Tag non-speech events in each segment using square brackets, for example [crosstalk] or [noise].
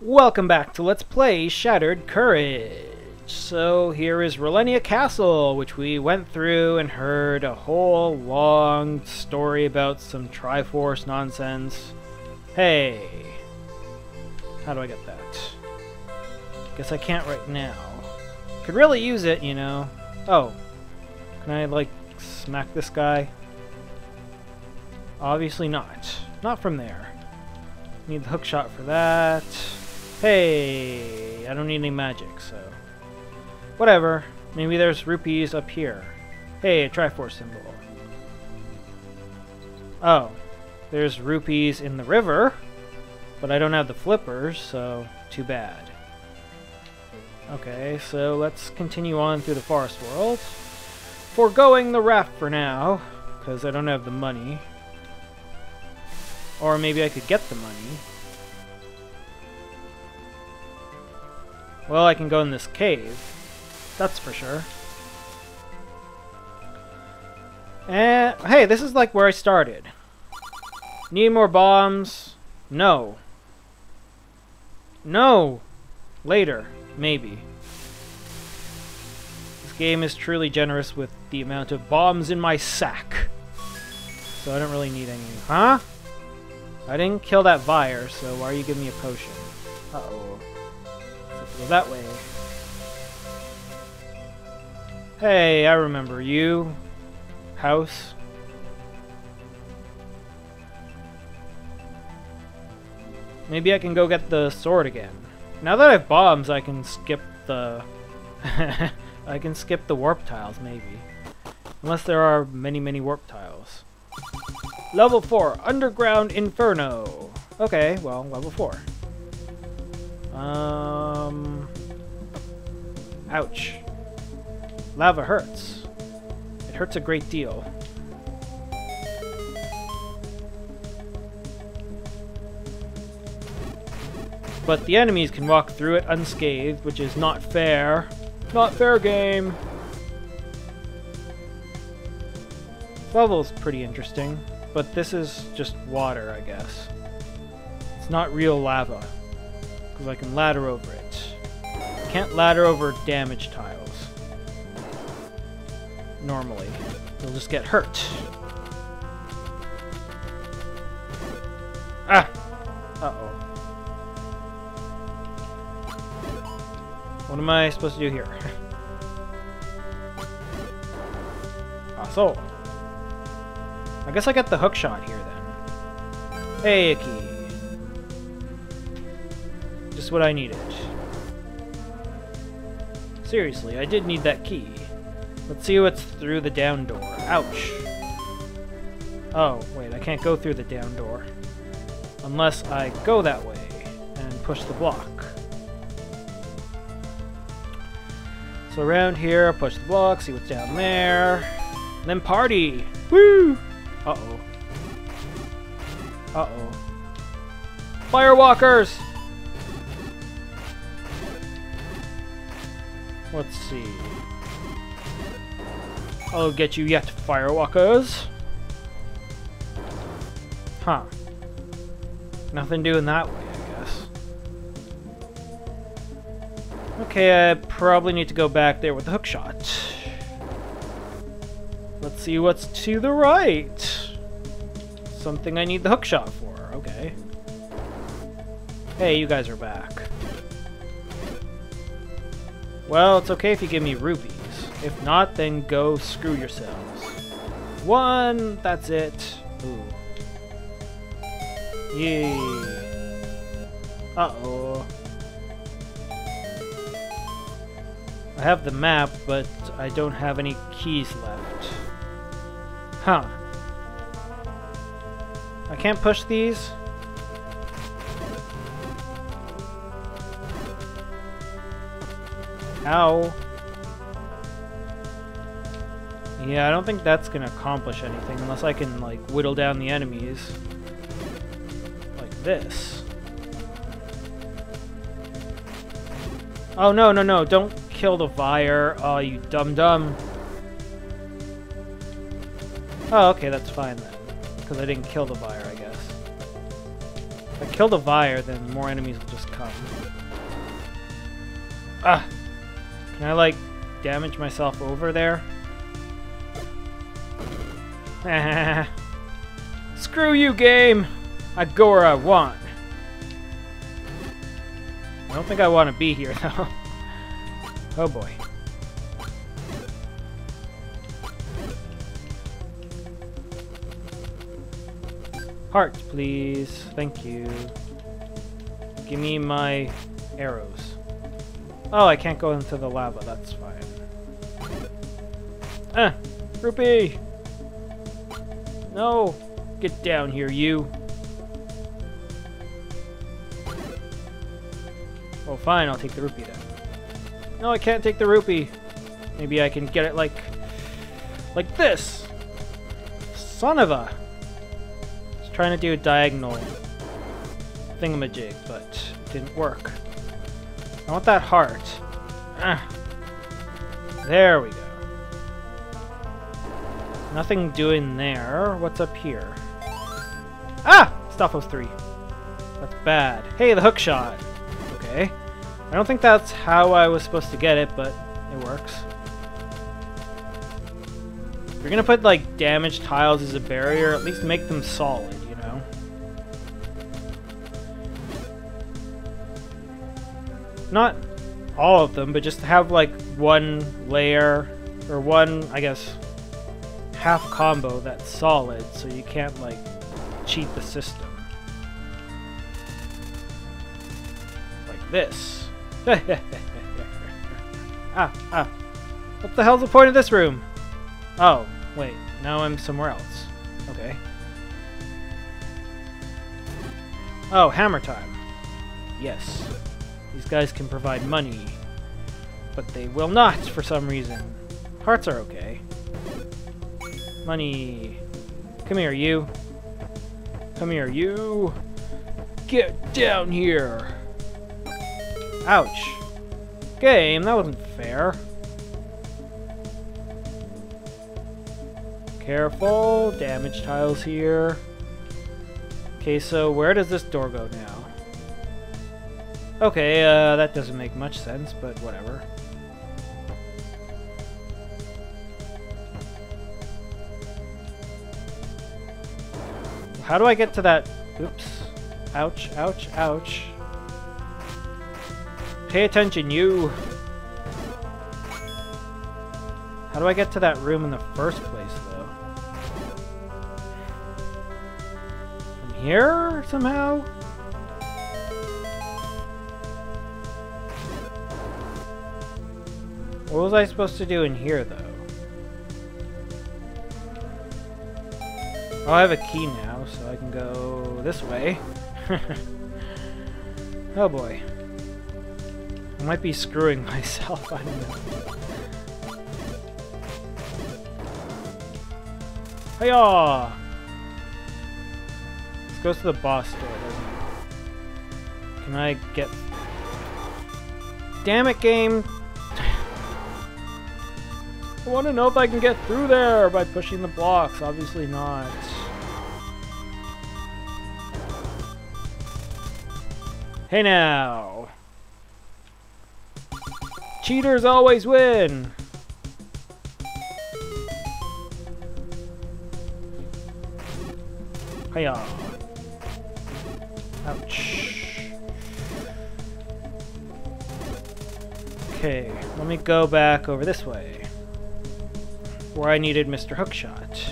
Welcome back to Let's Play Shattered Courage. So here is Rellenia Castle, which we went through and heard a whole long story about some Triforce nonsense. Hey, how do I get that? Guess I can't right now. Could really use it, you know. Oh, can I like smack this guy? Obviously not. Not from there. Need the hook shot for that. Hey, I don't need any magic, so... Whatever. Maybe there's rupees up here. Hey, a Triforce symbol. Oh, there's rupees in the river, but I don't have the flippers, so too bad. Okay, so let's continue on through the forest world. Foregoing the raft for now, because I don't have the money. Or maybe I could get the money. Well, I can go in this cave. That's for sure. And, hey, this is like where I started. Need more bombs? No. No! Later. Maybe. This game is truly generous with the amount of bombs in my sack. So I don't really need any. Huh? I didn't kill that Vire, so why are you giving me a potion? Uh-oh. Go that way. Hey, I remember you. House. Maybe I can go get the sword again. Now that I have bombs, I can skip the... [laughs] I can skip the warp tiles, maybe. Unless there are many, many warp tiles. Level 4, Underground Inferno. Okay, well, level 4. Um... Um, ouch. Lava hurts. It hurts a great deal. But the enemies can walk through it unscathed, which is not fair. Not fair game! level's pretty interesting, but this is just water, I guess. It's not real lava, because I can ladder over it. Can't ladder over damage tiles. Normally. You'll just get hurt. Ah! Uh-oh. What am I supposed to do here? [laughs] ah, so. I guess I got the hook shot here then. Hey, a key. Just what I needed. Seriously, I did need that key. Let's see what's through the down door. Ouch. Oh, wait, I can't go through the down door. Unless I go that way and push the block. So around here, push the block, see what's down there. And then party! Woo! Uh-oh. Uh-oh. Firewalkers! Let's see. I'll get you yet, firewalkers. Huh. Nothing doing that way, I guess. Okay, I probably need to go back there with the hookshot. Let's see what's to the right. Something I need the hookshot for. Okay. Hey, you guys are back. Well, it's okay if you give me rupees. If not, then go screw yourselves. One, that's it. Ooh. Yay. Uh-oh. I have the map, but I don't have any keys left. Huh. I can't push these? Ow. Yeah, I don't think that's gonna accomplish anything unless I can, like, whittle down the enemies. Like this. Oh, no, no, no, don't kill the Vire. Oh, you dumb-dumb. Oh, okay, that's fine then. Because I didn't kill the Vire, I guess. If I kill the Vire, then more enemies will just come. Ah! Can I, like, damage myself over there? [laughs] Screw you, game! I go where I want. I don't think I want to be here, [laughs] though. oh boy. Hearts, please. Thank you. Give me my arrows. Oh, I can't go into the lava. That's fine. Ah! Rupee! No! Get down here, you! Oh, fine. I'll take the rupee then. No, I can't take the rupee. Maybe I can get it like... Like this! Son of a trying to do a diagonal thingamajig, but it didn't work. I want that heart. Ah. There we go. Nothing doing there. What's up here? Ah! Stalfos 3. That's bad. Hey, the hook shot. Okay. I don't think that's how I was supposed to get it, but it works. If you're gonna put, like, damaged tiles as a barrier, at least make them solid. Not all of them, but just have like one layer or one, I guess, half combo that's solid so you can't like cheat the system. Like this. [laughs] ah, ah. What the hell's the point of this room? Oh, wait, now I'm somewhere else. Okay. Oh, hammer time. Yes. These guys can provide money, but they will not for some reason. Hearts are okay. Money. Come here, you. Come here, you. Get down here. Ouch. Game, that wasn't fair. Careful, damage tiles here. Okay, so where does this door go now? Okay, uh, that doesn't make much sense, but whatever. How do I get to that? Oops. Ouch, ouch, ouch. Pay attention, you! How do I get to that room in the first place, though? From here, somehow? What was I supposed to do in here, though? Oh, I have a key now, so I can go this way. [laughs] oh boy. I might be screwing [laughs] myself, I don't know. Hiya! This goes to the boss door, doesn't it? Can I get... Damn it, game! I want to know if I can get through there by pushing the blocks. Obviously not. Hey now! Cheaters always win! Hiya! Ouch. Okay, let me go back over this way where I needed Mr. Hookshot.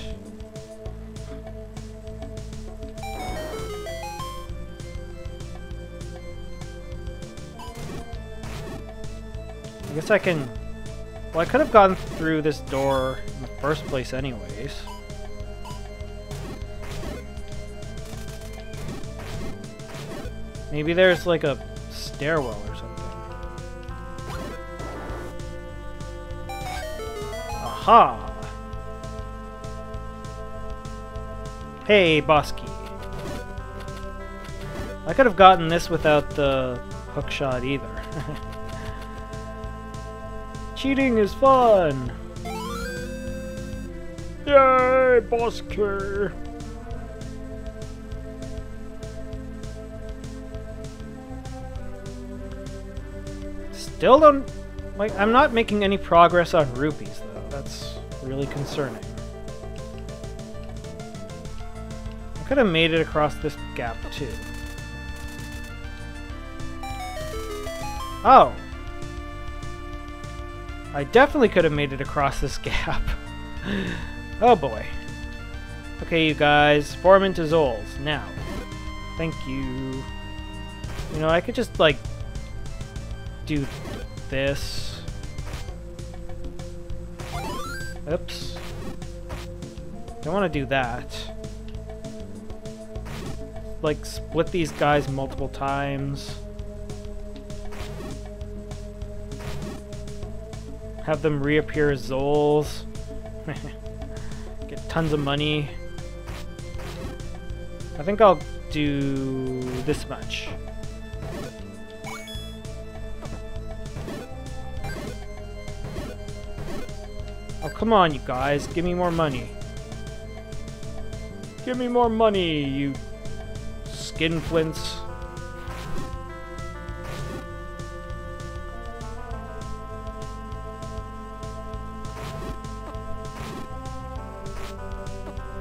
I guess I can... Well, I could have gone through this door in the first place anyways. Maybe there's like a stairwell or something. Aha! Hey, boss key. I could have gotten this without the hook shot either. [laughs] Cheating is fun! Yay, boss key! Still don't... Like, I'm not making any progress on rupees, though. That's really concerning. Could have made it across this gap, too. Oh! I definitely could have made it across this [laughs] gap. oh boy. Okay, you guys, form into Zols, now. Thank you. You know, I could just, like, do this. Oops. Don't want to do that. Like, split these guys multiple times. Have them reappear as Zols. [laughs] Get tons of money. I think I'll do this much. Oh, come on, you guys. Give me more money. Give me more money, you skinflints.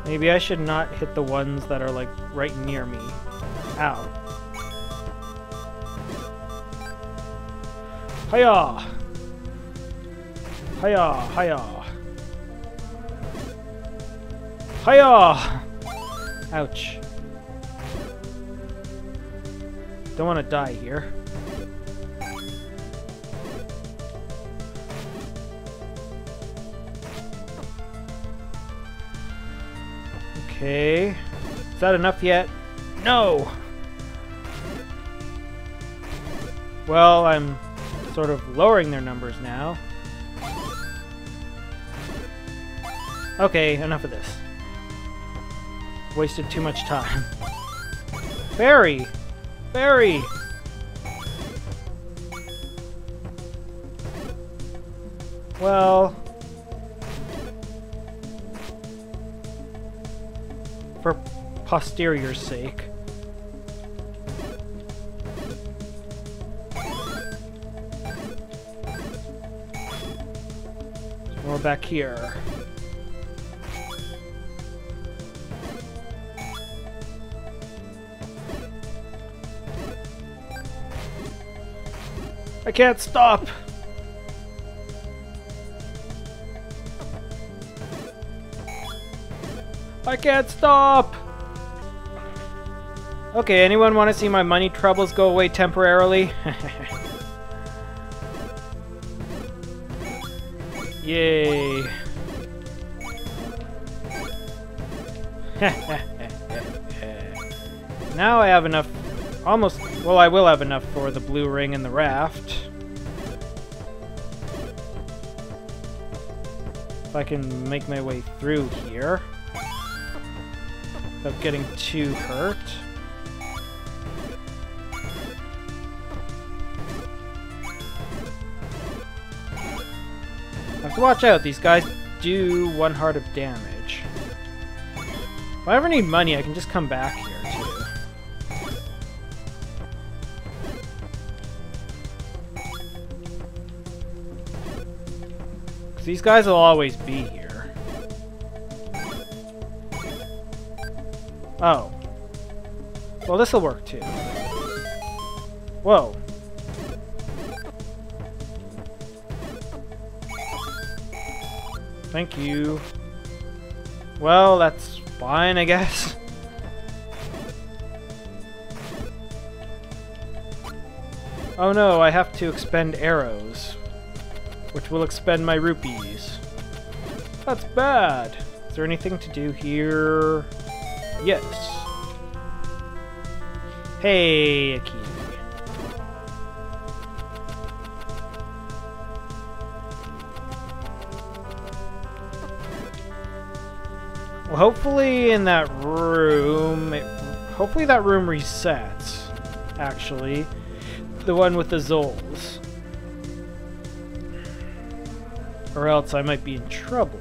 Maybe I should not hit the ones that are like right near me. Ow. Hiya! Hiya! Hiya! Hiya! Ouch. Don't want to die here. Okay. Is that enough yet? No! Well, I'm sort of lowering their numbers now. Okay, enough of this. Wasted too much time. Barry! Barry! Well... For posterior's sake. More back here. I can't stop! I can't stop! Okay, anyone want to see my money troubles go away temporarily? [laughs] Yay! [laughs] now I have enough Almost, well, I will have enough for the blue ring and the raft. If I can make my way through here. Without getting too hurt. I have to watch out, these guys do one heart of damage. If I ever need money, I can just come back These guys will always be here. Oh. Well, this'll work too. Whoa. Thank you. Well, that's fine, I guess. [laughs] Oh no, I have to expend arrows which will expend my rupees. That's bad. Is there anything to do here? Yes. Hey, a key. Well, hopefully in that room, it, hopefully that room resets, actually. The one with the Zols. Or else I might be in trouble.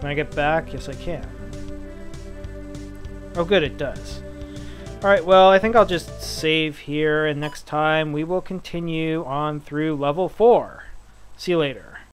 Can I get back? Yes, I can. Oh good, it does. Alright, well, I think I'll just save here, and next time we will continue on through level 4. See you later.